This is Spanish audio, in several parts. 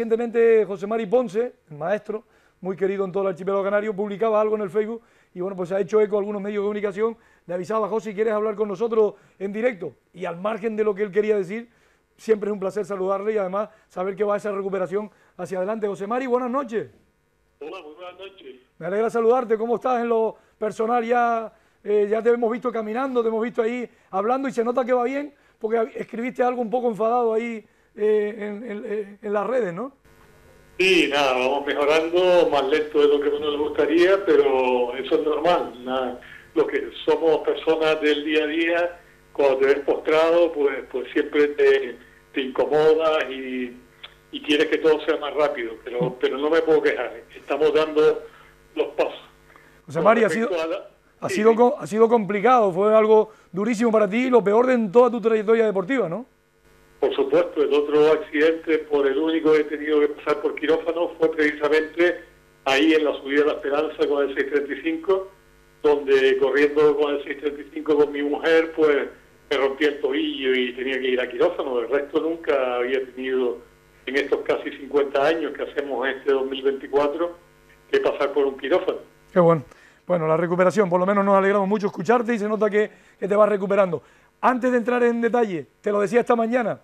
recientemente José Mari Ponce, el maestro, muy querido en todo el archipiélago canario, publicaba algo en el Facebook y bueno, pues ha hecho eco a algunos medios de comunicación. Le avisaba, José, si quieres hablar con nosotros en directo. Y al margen de lo que él quería decir, siempre es un placer saludarle y además saber que va esa recuperación hacia adelante. José Mari, buenas noches. Hola, muy buenas noches. Me alegra saludarte. ¿Cómo estás en lo personal? Ya, eh, ya te hemos visto caminando, te hemos visto ahí hablando y se nota que va bien porque escribiste algo un poco enfadado ahí eh, en, eh, en las redes, ¿no? Sí, nada, vamos mejorando, más lento de lo que uno le gustaría, pero eso es normal. Nada, lo que somos personas del día a día, cuando te ves postrado, pues, pues siempre te, te incomodas y, y, quieres que todo sea más rápido, pero, pero no me puedo quejar, estamos dando los pasos. José María, ha sido, ha, sido, ha sido complicado, fue algo durísimo para ti, lo peor de en toda tu trayectoria deportiva, ¿no? Por supuesto, el otro accidente por el único que he tenido que pasar por quirófano fue precisamente ahí en la subida de la Esperanza con el 635, donde corriendo con el 635 con mi mujer, pues me rompí el tobillo y tenía que ir a quirófano. El resto nunca había tenido, en estos casi 50 años que hacemos este 2024, que pasar por un quirófano. Qué bueno. Bueno, la recuperación, por lo menos nos alegramos mucho escucharte y se nota que, que te vas recuperando. Antes de entrar en detalle, te lo decía esta mañana,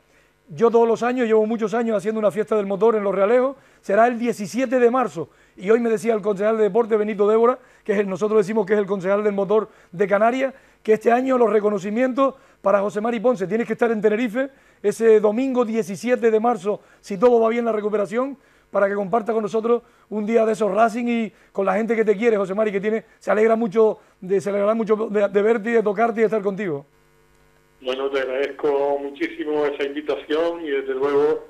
yo todos los años, llevo muchos años haciendo una fiesta del motor en Los Realejos, será el 17 de marzo. Y hoy me decía el concejal de deporte, Benito Débora, que es nosotros decimos que es el concejal del motor de Canarias, que este año los reconocimientos para José Mari Ponce, tienes que estar en Tenerife ese domingo 17 de marzo, si todo va bien la recuperación, para que comparta con nosotros un día de esos Racing y con la gente que te quiere, José Mari, que tiene, se alegra mucho de, se alegra mucho de verte y de tocarte y de estar contigo. Bueno, te agradezco muchísimo esa invitación y desde luego,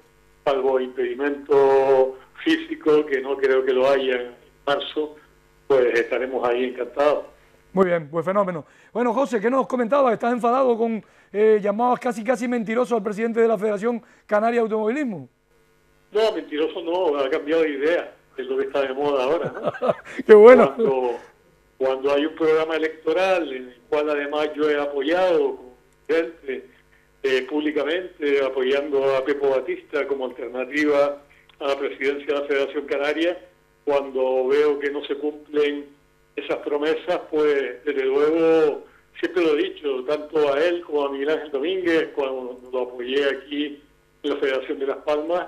salvo impedimento físico, que no creo que lo haya en marzo, pues estaremos ahí encantados. Muy bien, pues fenómeno. Bueno, José, ¿qué nos comentabas? ¿Estás enfadado con eh, llamabas casi casi mentiroso al presidente de la Federación Canaria de Automovilismo? No, mentiroso no, ha cambiado de idea, es lo que está de moda ahora. ¿no? Qué bueno. Cuando, cuando hay un programa electoral en el cual además yo he apoyado eh, públicamente apoyando a Pepo Batista como alternativa a la presidencia de la Federación Canaria. Cuando veo que no se cumplen esas promesas, pues desde luego, siempre lo he dicho, tanto a él como a Miguel Ángel Domínguez, cuando lo apoyé aquí en la Federación de Las Palmas,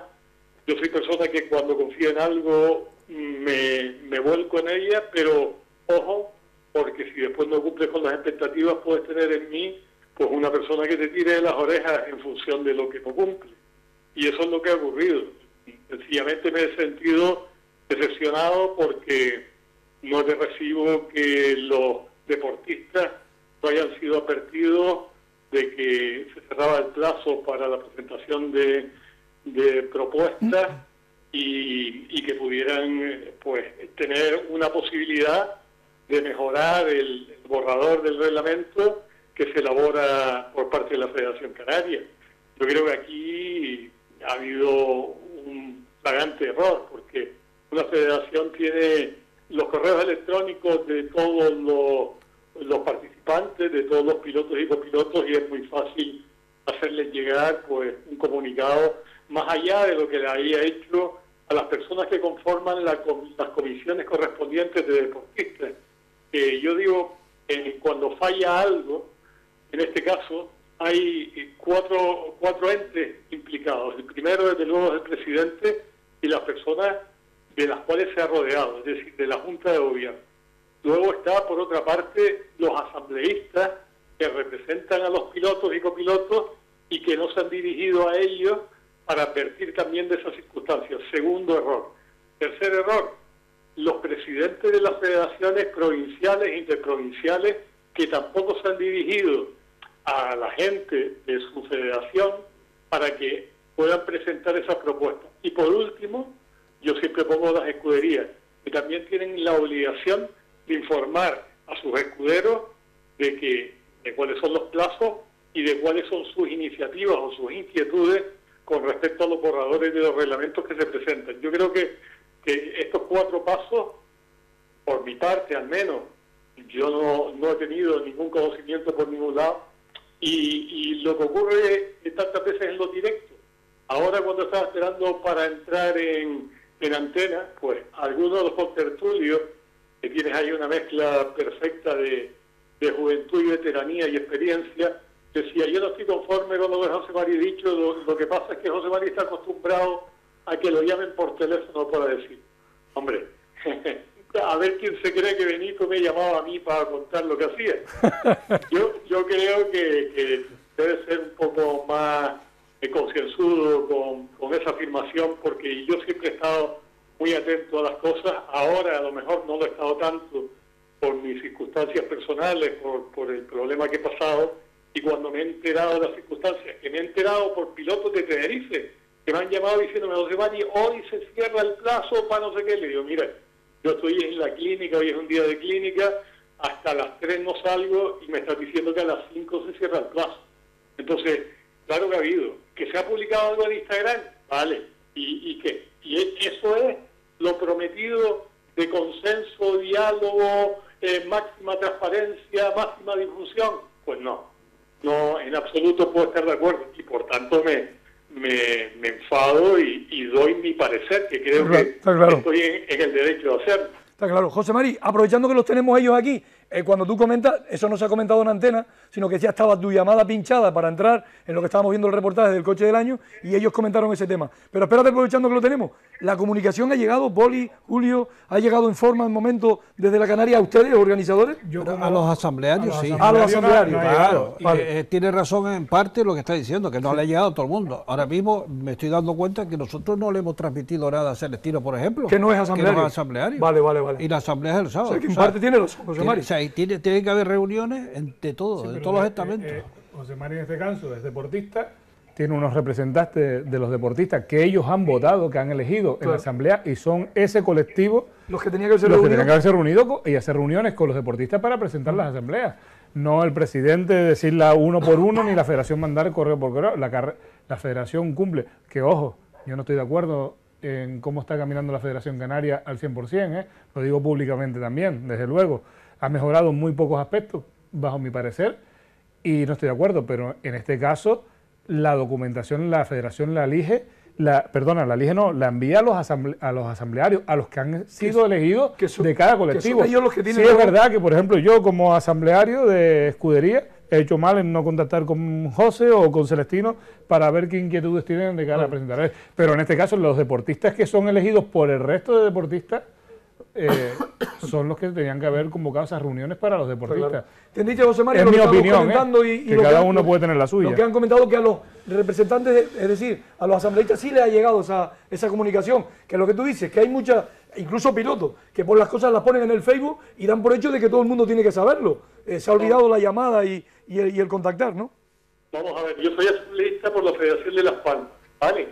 yo soy persona que cuando confío en algo me, me vuelco en ella, pero ojo, porque si después no cumple con las expectativas, puedes tener en mí pues una persona que te tire las orejas en función de lo que no cumple. Y eso es lo que ha ocurrido. Sencillamente me he sentido decepcionado porque no te recibo que los deportistas no hayan sido advertidos de que se cerraba el plazo para la presentación de, propuestas y, y, que pudieran pues tener una posibilidad de mejorar el borrador del reglamento que se elabora por parte de la Federación Canaria. Yo creo que aquí ha habido un flagrante error, porque una federación tiene los correos electrónicos de todos los, los participantes, de todos los pilotos y copilotos, y es muy fácil hacerles llegar pues un comunicado más allá de lo que le había hecho a las personas que conforman la, las comisiones correspondientes de deportistas. Eh, yo digo, eh, cuando falla algo, en este caso hay cuatro, cuatro entes implicados. El primero, desde luego, es el presidente y las personas de las cuales se ha rodeado, es decir, de la Junta de Gobierno. Luego está, por otra parte, los asambleístas que representan a los pilotos y copilotos y que no se han dirigido a ellos para advertir también de esas circunstancias. Segundo error. Tercer error, los presidentes de las federaciones provinciales e interprovinciales que tampoco se han dirigido a la gente de su federación para que puedan presentar esas propuestas. Y por último, yo siempre pongo las escuderías, que también tienen la obligación de informar a sus escuderos de que de cuáles son los plazos y de cuáles son sus iniciativas o sus inquietudes con respecto a los borradores de los reglamentos que se presentan. Yo creo que, que estos cuatro pasos, por mi parte al menos, yo no, no he tenido ningún conocimiento por ningún lado, y, lo que ocurre tantas veces en lo directo, Ahora cuando estaba esperando para entrar en, en antena, pues algunos de los contertulios, que tienes ahí una mezcla perfecta de, de juventud y veteranía y experiencia, decía, yo no estoy conforme con lo que José María ha dicho, lo, que pasa es que José María está acostumbrado a que lo llamen por teléfono para decir, hombre, a ver quién se cree que Benito me llamaba a mí para contar lo que hacía. Yo, yo creo que, debe ser un poco más eh, concienzudo con, con esa afirmación, porque yo siempre he estado muy atento a las cosas, ahora a lo mejor no lo he estado tanto por mis circunstancias personales, por, por el problema que he pasado, y cuando me he enterado de las circunstancias, que me he enterado por pilotos de Tenerife, que me han llamado diciéndome, José Mari, hoy se cierra el plazo para no sé qué, le digo, mira, yo estoy en la clínica, hoy es un día de clínica, hasta las 3 no salgo y me estás diciendo que a las 5 se cierra el plazo. Entonces, claro que ha habido. ¿Que se ha publicado algo en Instagram? Vale. ¿Y, y qué? Y eso es lo prometido de consenso, diálogo, eh, máxima transparencia, máxima difusión. Pues no no en absoluto puedo estar de acuerdo y por tanto me, me, enfado y, doy mi parecer, que creo que estoy en, el derecho de hacerlo. Está claro. José Mari, aprovechando que los tenemos ellos aquí, eh, cuando tú comentas, eso no se ha comentado en antena, sino que ya estaba tu llamada pinchada para entrar en lo que estábamos viendo el reportaje del coche del año y ellos comentaron ese tema. Pero espérate, aprovechando que lo tenemos, la comunicación ha llegado, Poli, Julio, ha llegado en forma, en momento, desde la Canaria a ustedes, organizadores. a los asamblearios, sí. a los asamblearios, claro. Eh, tiene razón en parte lo que está diciendo, que no le ha llegado a todo el mundo. Ahora mismo me estoy dando cuenta que nosotros no le hemos transmitido nada a Celestino, por ejemplo. Que no es asambleario. Que no es asambleario. Vale, vale, vale. Y la asamblea es el sábado. O que en parte tiene los José Mari tiene, tiene que haber reuniones de todo, de todos los estamentos. Eh, José María en este caso es deportista, tiene unos representantes de, los deportistas que ellos han votado, que han elegido en la asamblea y son ese colectivo los que tenían que que tenían que haberse reunido y hacer reuniones con los deportistas para presentar las asambleas. No el presidente decirla uno por uno ni la federación mandar correo por correo. La, la federación cumple. Que ojo, yo no estoy de acuerdo en cómo está caminando la Federación Canaria al 100%, ¿eh? lo digo públicamente también, desde luego ha mejorado en muy pocos aspectos, bajo mi parecer, y no estoy de acuerdo, pero en este caso la documentación la federación la elige, la, perdona, la elige no, la envía a los, a los asamblearios, a los que han sido elegidos de cada colectivo. los que sí, es verdad que, por ejemplo, yo como asambleario de escudería he hecho mal en no contactar con José o con Celestino para ver qué inquietudes tienen de cara a presentar. Pero en este caso, los deportistas que son elegidos por el resto de deportistas eh, son los que tenían que haber convocado esas reuniones para los deportistas. Te dicho, José María, es mi opinión, ¿eh? y, que cada uno puede tener la suya. Lo que han comentado que a los representantes, es decir, a los asambleístas sí les ha llegado esa, esa comunicación, que lo que tú dices, que hay muchas, incluso pilotos, que por las cosas las ponen en el Facebook y dan por hecho de que todo el mundo tiene que saberlo. Eh, se ha olvidado la llamada y, el, y el contactar, ¿no? Vamos a ver, yo soy asambleísta por la Federación de Las Palmas, ¿vale?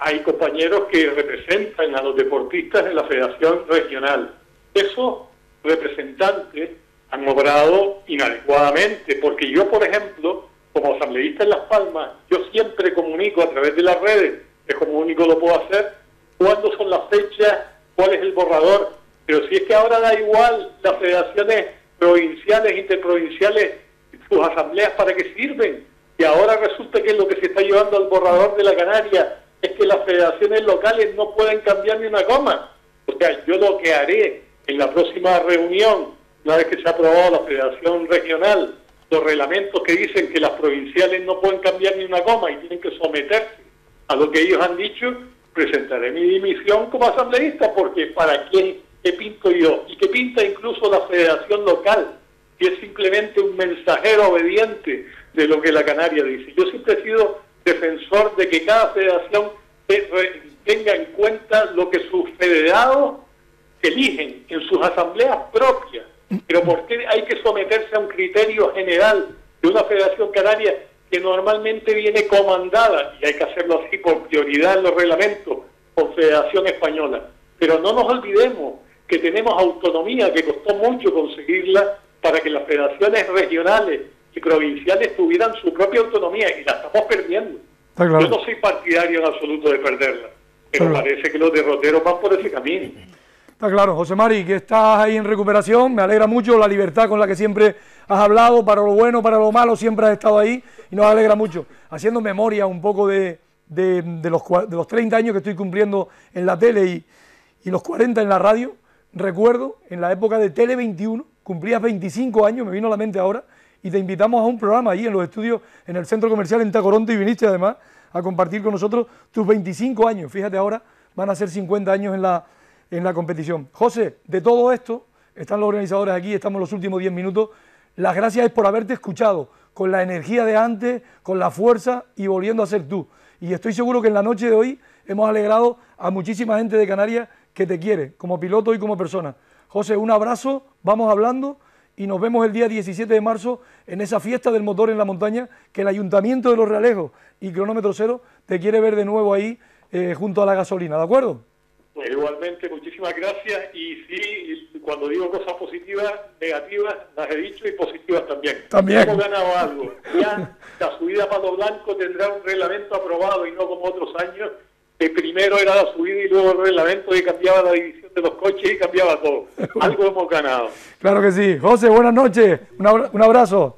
Hay compañeros que representan a los deportistas en la federación regional. Esos representantes han obrado inadecuadamente, porque yo, por ejemplo, como asambleísta en Las Palmas, yo siempre comunico a través de las redes, que como único lo puedo hacer, cuándo son las fechas, cuál es el borrador. Pero si es que ahora da igual las federaciones provinciales, interprovinciales, sus asambleas para qué sirven. Y ahora resulta que es lo que se está llevando al borrador de la Canaria es que las federaciones locales no pueden cambiar ni una coma. O sea, yo lo que haré en la próxima reunión, una vez que se ha aprobado la federación regional, los reglamentos que dicen que las provinciales no pueden cambiar ni una coma y tienen que someterse a lo que ellos han dicho, presentaré mi dimisión como asambleísta, porque ¿para quién qué pinto yo? Y que pinta incluso la federación local, que es simplemente un mensajero obediente de lo que la Canaria dice. Yo siempre he sido defensor de que cada federación tenga en cuenta lo que sus federados eligen en sus asambleas propias. Pero ¿por qué hay que someterse a un criterio general de una federación canaria que normalmente viene comandada, y hay que hacerlo así por prioridad en los reglamentos, por Federación Española? Pero no nos olvidemos que tenemos autonomía, que costó mucho conseguirla para que las federaciones regionales y provinciales tuvieran su propia autonomía y la estamos perdiendo. Yo no soy partidario en absoluto de perderla, pero parece que los derroteros van por ese camino. Está claro, José Mari, que estás ahí en recuperación, me alegra mucho la libertad con la que siempre has hablado, para lo bueno, para lo malo, siempre has estado ahí y nos alegra mucho. Haciendo memoria un poco de, de, los, de los 30 años que estoy cumpliendo en la tele y, y los 40 en la radio, recuerdo en la época de Tele 21, cumplías 25 años, me vino a la mente ahora, y te invitamos a un programa ahí en los estudios, en el centro comercial en Tacoronte y viniste además a compartir con nosotros tus 25 años. Fíjate ahora, van a ser 50 años en la, en la competición. José, de todo esto, están los organizadores aquí, estamos los últimos 10 minutos. Las gracias es por haberte escuchado, con la energía de antes, con la fuerza y volviendo a ser tú. Y estoy seguro que en la noche de hoy hemos alegrado a muchísima gente de Canarias que te quiere, como piloto y como persona. José, un abrazo, vamos hablando y nos vemos el día 17 de marzo en esa fiesta del motor en la montaña que el Ayuntamiento de Los Realejos y Cronómetro Cero te quiere ver de nuevo ahí eh, junto a la gasolina, ¿de acuerdo? Igualmente, muchísimas gracias y sí, cuando digo cosas positivas, negativas, las he dicho y positivas también. También. Hemos ganado algo. Ya la subida a Pato Blanco tendrá un reglamento aprobado y no como otros años que primero era la subida y luego el reglamento y cambiaba la división de los coches y cambiaba todo. Algo hemos ganado. Claro que sí. José, buenas noches. Un abrazo. Un abrazo.